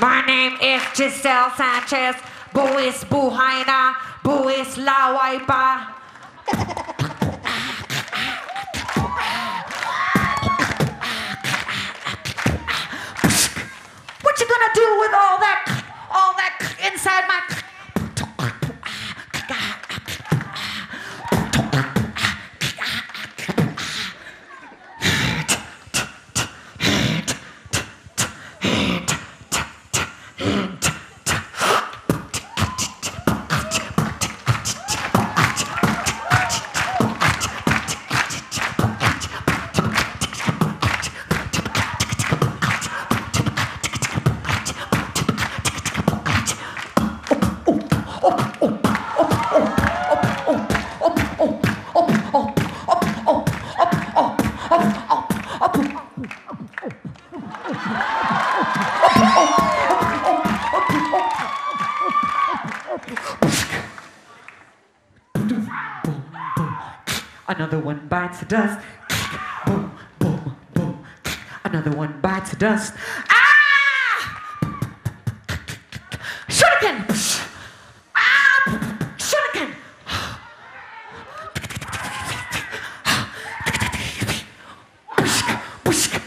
My name is Giselle Sanchez. Buis Buhaina, Buis Lawaipa. What you gonna do with all that, all that inside my? Another one bites the dust. Boom, boom, boom. Another one bites the dust. Ah! Shuriken! Ah! Shuriken! Shoot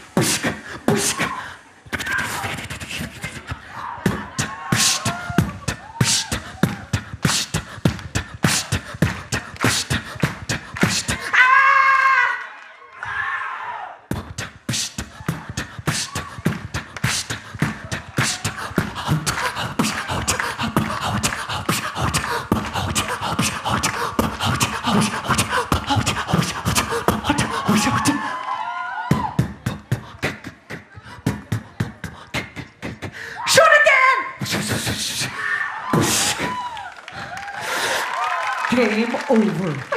game over.